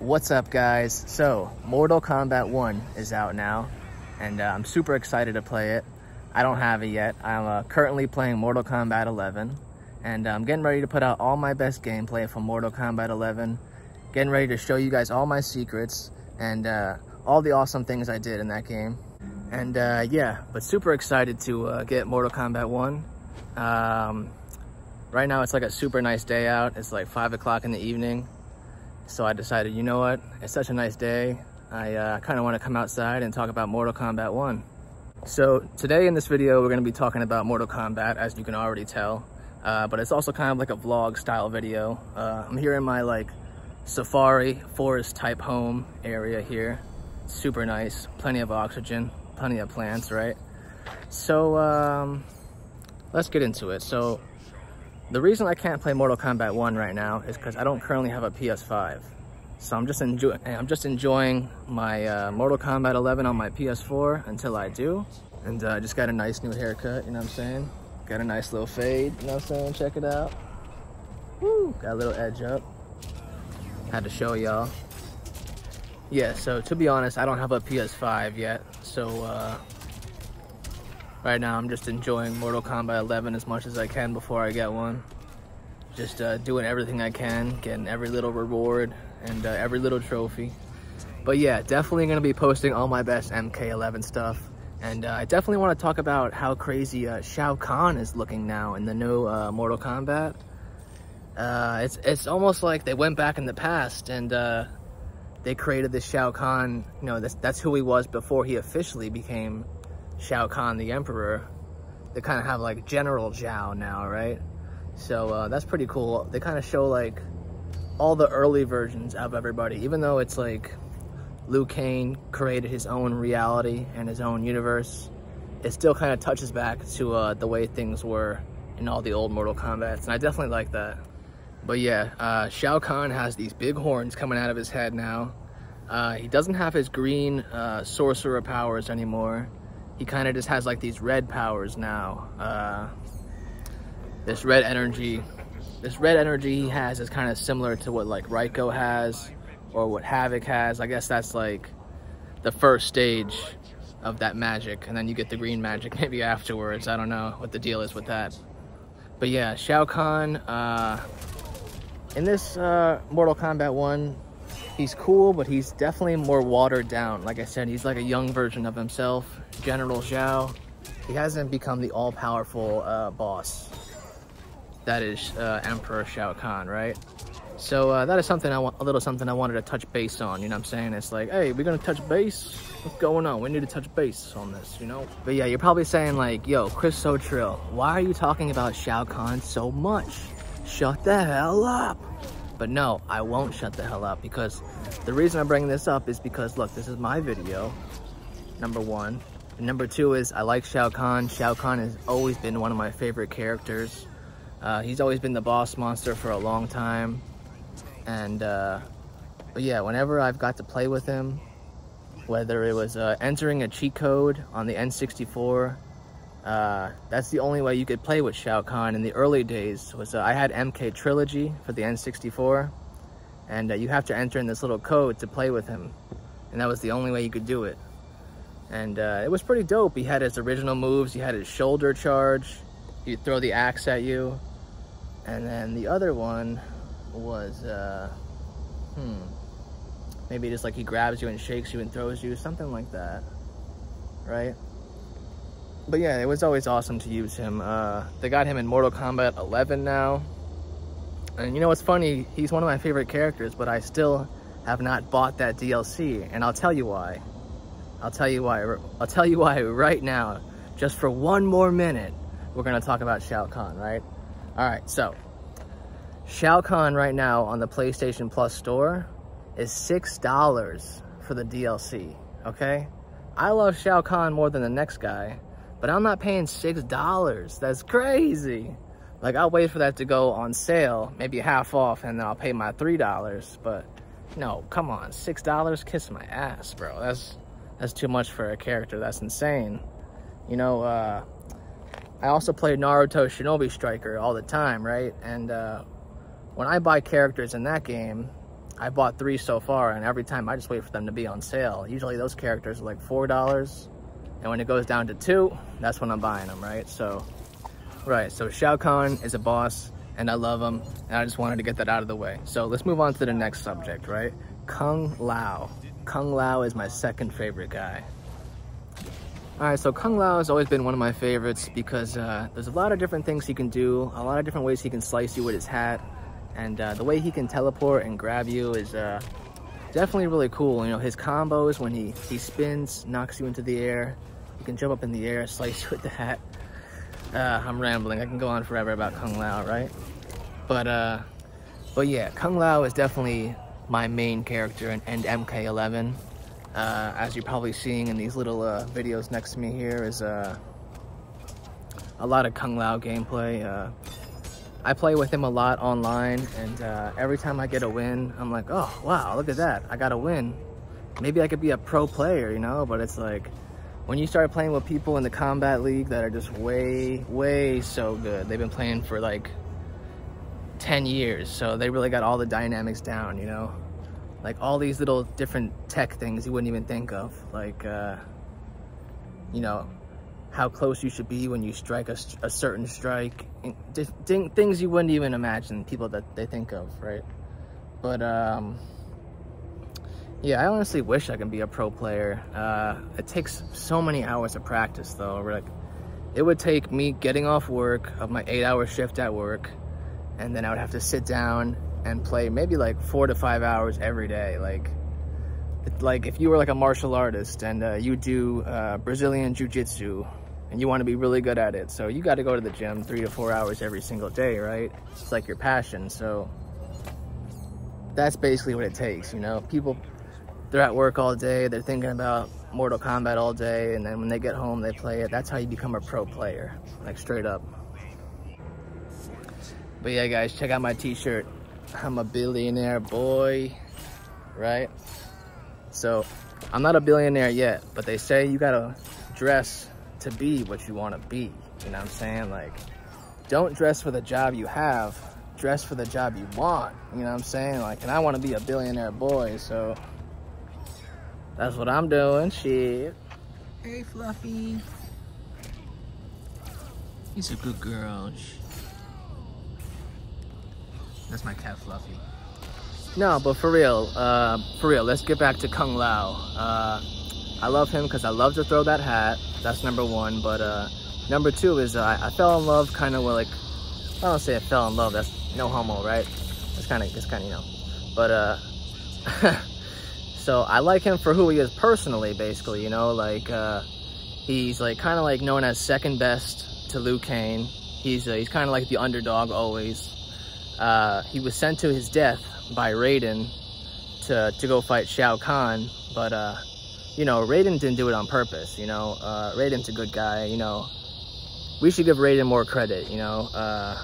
What's up guys? So, Mortal Kombat 1 is out now and uh, I'm super excited to play it. I don't have it yet. I'm uh, currently playing Mortal Kombat 11 and uh, I'm getting ready to put out all my best gameplay from Mortal Kombat 11. Getting ready to show you guys all my secrets and uh, all the awesome things I did in that game. And uh, yeah, but super excited to uh, get Mortal Kombat 1. Um, right now it's like a super nice day out. It's like 5 o'clock in the evening. So I decided, you know what? It's such a nice day. I uh, kind of want to come outside and talk about Mortal Kombat 1. So today in this video, we're going to be talking about Mortal Kombat, as you can already tell. Uh, but it's also kind of like a vlog style video. Uh, I'm here in my like safari forest type home area here. Super nice, plenty of oxygen, plenty of plants, right? So um, let's get into it. So the reason I can't play Mortal Kombat 1 right now is because I don't currently have a PS5. So I'm just enjoying I'm just enjoying my uh, Mortal Kombat 11 on my PS4 until I do. And I uh, just got a nice new haircut, you know what I'm saying? Got a nice little fade, you know what I'm saying? Check it out. Woo, got a little edge up. Had to show y'all. Yeah, so to be honest, I don't have a PS5 yet. So uh, Right now, I'm just enjoying Mortal Kombat 11 as much as I can before I get one. Just uh, doing everything I can, getting every little reward and uh, every little trophy. But yeah, definitely gonna be posting all my best MK11 stuff. And uh, I definitely want to talk about how crazy uh, Shao Kahn is looking now in the new uh, Mortal Kombat. Uh, it's it's almost like they went back in the past and they created this Shao Kahn. You know, that's that's who he was before he officially became Shao Kahn the Emperor, they kind of have like General Shao now, right? So uh, that's pretty cool. They kind of show like all the early versions of everybody, even though it's like Liu Kang created his own reality and his own universe. It still kind of touches back to uh, the way things were in all the old Mortal Kombat's, and I definitely like that. But yeah, uh, Shao Kahn has these big horns coming out of his head now. Uh, he doesn't have his green uh, sorcerer powers anymore he kind of just has like these red powers now. Uh, this red energy, this red energy he has is kind of similar to what like Reiko has or what Havik has. I guess that's like the first stage of that magic and then you get the green magic maybe afterwards. I don't know what the deal is with that. But yeah, Shao Kahn, uh, in this uh, Mortal Kombat 1, he's cool, but he's definitely more watered down. Like I said, he's like a young version of himself. General Shao. He hasn't become the all-powerful uh, boss. That is uh, Emperor Shao Kahn, right? So uh, that is something I want, a little something I wanted to touch base on. You know what I'm saying? It's like, hey, we're gonna touch base. What's going on? We need to touch base on this, you know? But yeah, you're probably saying like, yo, Chris So Sotrill, why are you talking about Shao Kahn so much? Shut the hell up. But no, I won't shut the hell up because the reason I'm bringing this up is because look, this is my video, number one. And number two is I like Shao Kahn. Shao Kahn has always been one of my favorite characters. Uh, he's always been the boss monster for a long time. And, uh, but yeah, whenever I've got to play with him, whether it was uh, entering a cheat code on the N64, uh, that's the only way you could play with Shao Kahn in the early days. Was uh, I had MK Trilogy for the N64, and uh, you have to enter in this little code to play with him, and that was the only way you could do it and uh, it was pretty dope. He had his original moves. He had his shoulder charge. He'd throw the axe at you. And then the other one was, uh, hmm, maybe just like he grabs you and shakes you and throws you, something like that, right? But yeah, it was always awesome to use him. Uh, they got him in Mortal Kombat 11 now. And you know what's funny? He's one of my favorite characters, but I still have not bought that DLC, and I'll tell you why. I'll tell you why. I'll tell you why right now. Just for one more minute, we're gonna talk about Shao Kahn, right? All right, so Shao Kahn right now on the PlayStation Plus store is $6 for the DLC, okay? I love Shao Kahn more than the next guy, but I'm not paying $6. That's crazy. Like, I'll wait for that to go on sale, maybe half off, and then I'll pay my $3. But no, come on, $6? Kiss my ass, bro. That's that's too much for a character. That's insane. You know, uh, I also play Naruto Shinobi Striker all the time, right? And uh, when I buy characters in that game, I bought three so far, and every time I just wait for them to be on sale. Usually those characters are like $4, and when it goes down to two, that's when I'm buying them, right? So, right, so Shao Kahn is a boss, and I love him, and I just wanted to get that out of the way. So let's move on to the next subject, right? Kung Lao. Kung Lao is my second favorite guy. All right, so Kung Lao has always been one of my favorites because uh, there's a lot of different things he can do, a lot of different ways he can slice you with his hat, and uh, the way he can teleport and grab you is uh, definitely really cool. You know, his combos when he, he spins, knocks you into the air, you can jump up in the air, slice you with the hat. Uh, I'm rambling, I can go on forever about Kung Lao, right? But, uh, but yeah, Kung Lao is definitely my main character in, in MK11. Uh, as you're probably seeing in these little uh, videos next to me here is uh, a lot of Kung Lao gameplay. I play with him a lot online and uh, every time I get a win, I'm like, oh, wow, look at that. I got a win. Maybe I could be a pro player, you know, but it's like, when you start playing with people in the Kombat League that are just way, way so good, they've been playing for like 10 years, so they really got all the dynamics down, you know? like all these little different tech things you wouldn't even think of like uh, you know how close you should be when you strike a, a certain strike. Things you wouldn't even imagine people that they think of right? But um, yeah i honestly wish i could be a pro player. Uh, it takes so many hours of practice though. Like it would take me getting off work of my eight hour shift at work and then i would have to sit down and play maybe like four to five hours every day. Like, like if you were like a martial artist and uh, you do uh, Brazilian Jiu-Jitsu and you want to be really good at it. So you got to go to the gym three to four hours every single day, right? It's like your passion. So that's basically what it takes, you know? People, they're at work all day, they're thinking about Mortal Kombat all day, and then when they get home, they play it. That's how you become a pro player, like straight up. But yeah, guys, check out my t-shirt. I'm a billionaire boy, right? So I'm not a billionaire yet, but they say you gotta dress to be what you wanna be. You know what I'm saying? Like, don't dress for the job you have, dress for the job you want. You know what I'm saying? Like, and I wanna be a billionaire boy, so that's what I'm doing, shit. Hey, Fluffy. He's a good girl. That's my cat Fluffy. No, but for real, uh, for real, let's get back to Kung Lao. Uh, I love him because I love to throw that hat. That's number one. But uh, number two is uh, I fell in love kind of like, I don't say I fell in love. That's no homo, right? It's kind of, it's kind of, you know. But, uh, so I like him for who he is personally, basically, you know, like, uh, he's like kind of like known as second best to Liu Kang. He's, uh, he's kind of like the underdog always. Uh, he was sent to his death by Raiden to, to go fight Shao Kahn, but, uh, you know, Raiden didn't do it on purpose, you know, uh, Raiden's a good guy, you know, we should give Raiden more credit, you know, uh,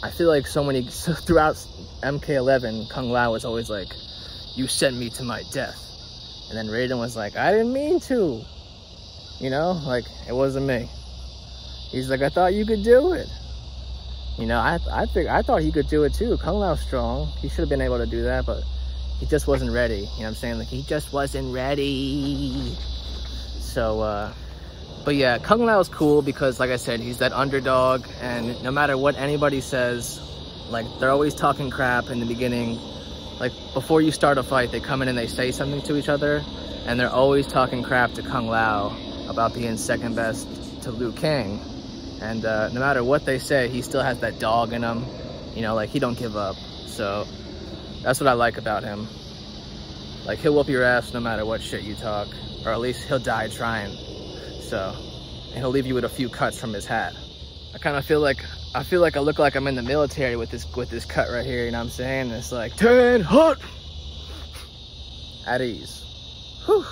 I feel like so many, so throughout MK11, Kung Lao was always like, you sent me to my death, and then Raiden was like, I didn't mean to, you know, like, it wasn't me. He's like, I thought you could do it. You know, I I think I thought he could do it too. Kung Lao's strong. He should have been able to do that, but he just wasn't ready. You know what I'm saying? Like he just wasn't ready. So uh but yeah, Kung Lao is cool because like I said, he's that underdog and no matter what anybody says, like they're always talking crap in the beginning. Like before you start a fight, they come in and they say something to each other and they're always talking crap to Kung Lao about being second best to Liu Kang. And uh, no matter what they say, he still has that dog in him. You know, like he don't give up. So that's what I like about him. Like he'll whoop your ass no matter what shit you talk, or at least he'll die trying. So, and he'll leave you with a few cuts from his hat. I kind of feel like I feel like I look like I'm in the military with this with this cut right here. You know what I'm saying? It's like ten hot at ease. Whew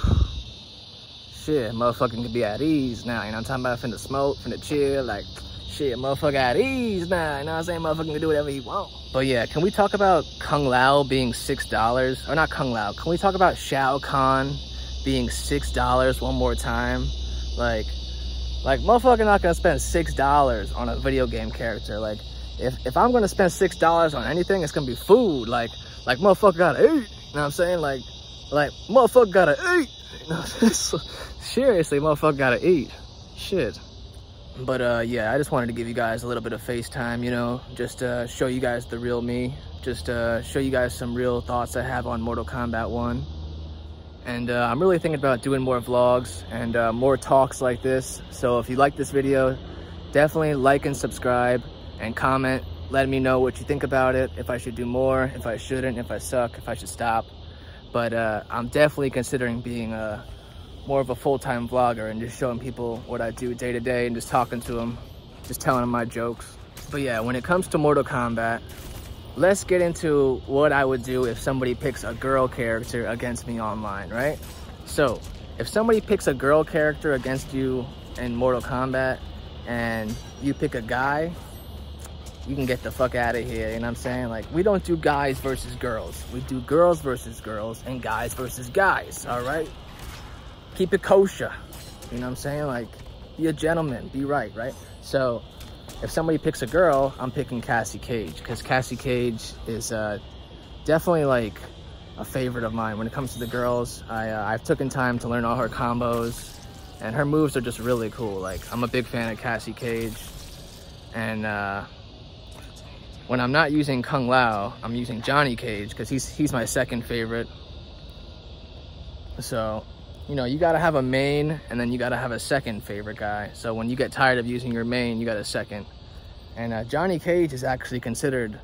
shit, motherfucking can be at ease now. You know what I'm talking about? Finna smoke, finna chill, like, shit, motherfucker at ease now. You know what I'm saying? Motherfucker can do whatever he want. But yeah, can we talk about Kung Lao being $6? Or not Kung Lao, can we talk about Shao Kahn being $6 one more time? Like, like, motherfucker not gonna spend $6 on a video game character. Like, if, if I'm gonna spend $6 on anything, it's gonna be food. Like, like motherfucker gotta eat. You know what I'm saying? Like, like, motherfucker gotta eat. You know, seriously, motherfucker gotta eat. Shit. But uh, yeah, I just wanted to give you guys a little bit of FaceTime, you know, just uh, show you guys the real me. Just uh, show you guys some real thoughts I have on Mortal Kombat 1. And uh, I'm really thinking about doing more vlogs and uh, more talks like this. So if you like this video, definitely like and subscribe and comment. Let me know what you think about it, if I should do more, if I shouldn't, if I suck, if I should stop. But uh, I'm definitely considering being a more of a full-time vlogger and just showing people what I do day to day and just talking to them, just telling them my jokes. But yeah, when it comes to Mortal Kombat, let's get into what I would do if somebody picks a girl character against me online, right? So, if somebody picks a girl character against you in Mortal Kombat and you pick a guy, you can get the fuck out of here, you know what I'm saying? Like, we don't do guys versus girls. We do girls versus girls and guys versus guys, all right? Keep it kosher. You know what I'm saying? Like, be a gentleman, be right, right? So, if somebody picks a girl, I'm picking Cassie Cage because Cassie Cage is uh, definitely like a favorite of mine. When it comes to the girls, I, uh, I've taken time to learn all her combos and her moves are just really cool. Like, I'm a big fan of Cassie Cage and uh, when I'm not using Kung Lao, I'm using Johnny Cage because he's, he's my second favorite. So you know, you got to have a main and then you got to have a second favorite guy. So when you get tired of using your main, you got a second. And uh, Johnny Cage is actually considered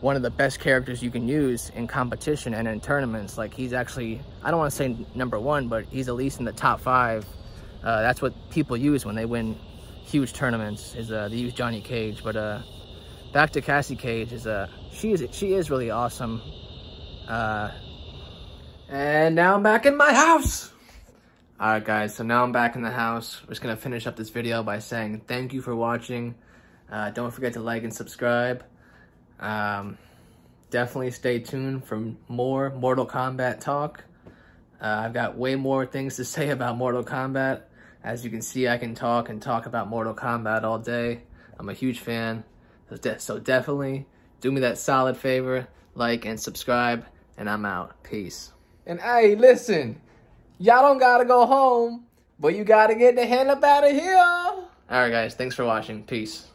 one of the best characters you can use in competition and in tournaments. Like he's actually, I don't want to say number one, but he's at least in the top five. Uh, that's what people use when they win huge tournaments is uh, they use Johnny Cage. But uh, back to Cassie Cage is uh, she is she is really awesome. Uh, and now I'm back in my house. Alright guys, so now I'm back in the house. We're just going to finish up this video by saying thank you for watching. Uh, don't forget to like and subscribe. Um, definitely stay tuned for more Mortal Kombat talk. Uh, I've got way more things to say about Mortal Kombat. As you can see, I can talk and talk about Mortal Kombat all day. I'm a huge fan. So, de so definitely do me that solid favor, like and subscribe, and I'm out. Peace. And hey, listen. Y'all don't gotta go home, but you gotta get the hell up out of here. All right, guys. Thanks for watching. Peace.